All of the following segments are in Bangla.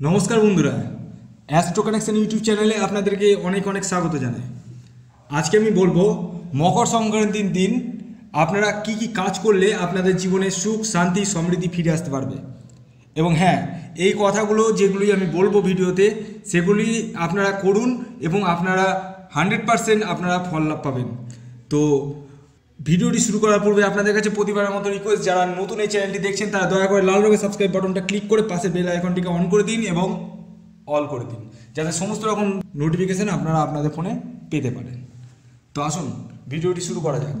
নমস্কার বন্ধুরা অ্যাস্ট্রো কানেকশন ইউটিউব চ্যানেলে আপনাদেরকে অনেক অনেক স্বাগত জানাই। আজকে আমি বলব, মকর সংক্রান্তির দিন আপনারা কি কি কাজ করলে আপনাদের জীবনে সুখ, শান্তি, সমৃদ্ধি ফিরে আসতে পারবে? এবং হ্যাঁ এই কথাগুলো যেগুলি আমি বলব ভিডিওতে, সেগুলি আপনারা করুন এবং আপনারা হান্ড্রেড পারসেন্ট আপনারা ফল লাভ পাবেন। তো ভিডিওটি শুরু করার পূর্বে আপনাদের কাছে প্রতিবারের মতো রিকোয়েস্ট যারা নতুন এই চ্যানেলটি দেখছেন, তারা দয়া করে লাল রঙের সাবস্ক্রাইব বাটনটা ক্লিক করে পাশে বেল আইকনটিকে অন করে দিন এবং অল করে দিন, যাতে সমস্ত রকম নোটিফিকেশান আপনারা আপনাদের ফোনে পেতে পারেন। তো আসুন, ভিডিওটি শুরু করা যাক।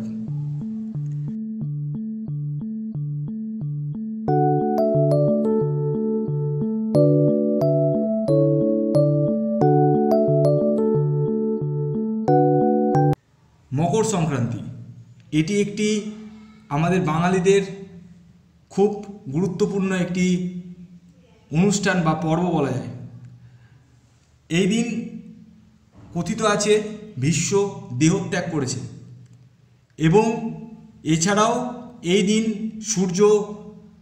মকর সংক্রান্তি। এটি একটি আমাদের বাঙালিদের খুব গুরুত্বপূর্ণ একটি অনুষ্ঠান বা পর্ব বলা যায়। এই দিন কথিত আছে, বিশ্ব দেহত্যাগ করেছে। এবং এছাড়াও এই দিন সূর্য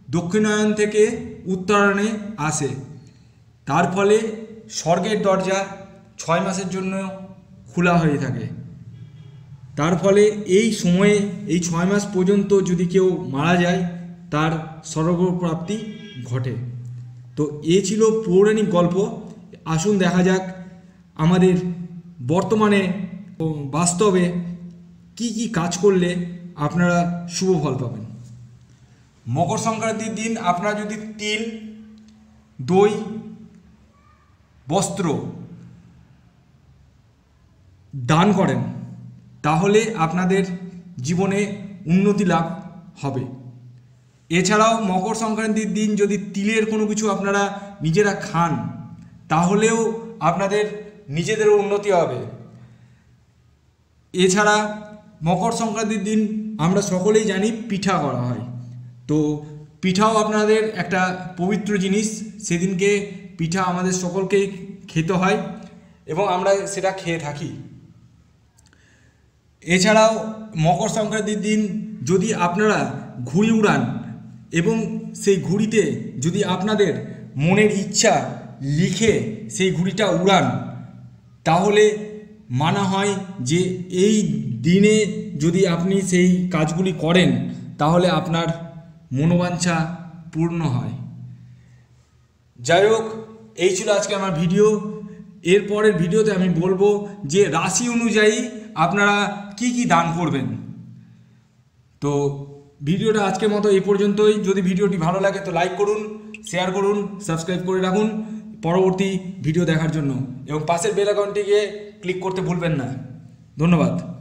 দক্ষিণায়ন থেকে উত্তরায়ণে আসে। তার ফলে স্বর্গের দরজা ছয় মাসের জন্য খোলা হয়ে থাকে। তার ফলে এই সময়ে, এই ছয় মাস পর্যন্ত যদি কেউ মারা যায়, তার স্বর্গপ্রাপ্তি ঘটে। তো এ ছিল পৌরাণিক গল্প। আসুন দেখা যাক আমাদের বর্তমানে বাস্তবে কি কি কাজ করলে আপনারা শুভ ফল পাবেন। মকর সংক্রান্তির দিন আপনারা যদি তিল, দই, বস্ত্র দান করেন তাহলে আপনাদের জীবনে উন্নতি লাভ হবে। এছাড়াও মকর সংক্রান্তির দিন যদি তিলের কোনো কিছু আপনারা নিজেরা খান, তাহলেও আপনাদের নিজেদেরও উন্নতি হবে। এছাড়া মকর সংক্রান্তির দিন আমরা সকলেই জানি পিঠা করা হয়। তো পিঠাও আপনাদের একটা পবিত্র জিনিস, সেদিনকে পিঠা আমাদের সকলকেই খেতে হয় এবং আমরা সেটা খেয়ে থাকি। এছাড়াও মকর সংক্রান্তির দিন যদি আপনারা ঘুড়ি উড়ান এবং সেই ঘুড়িতে যদি আপনাদের মনের ইচ্ছা লিখে সেই ঘুড়িটা উড়ান, তাহলে মানা হয় যে এই দিনে যদি আপনি সেই কাজগুলি করেন, তাহলে আপনার মনোবাঞ্ছা পূর্ণ হয়। যাই হোক, এই ছিল আজকে আমার ভিডিও। এরপরের ভিডিওতে আমি বলব যে রাশি অনুযায়ী আপনারা কি কি দান করবেন। তো ভিডিওটা আজকের মতো এই পর্যন্তই। যদি ভিডিওটি ভালো লাগে তো লাইক করুন শেয়ার করুন সাবস্ক্রাইব করে রাখুন পরবর্তী ভিডিও দেখার জন্য। এবং পাশের বেল আইকনটিকে ক্লিক করতে ভুলবেন না। ধন্যবাদ।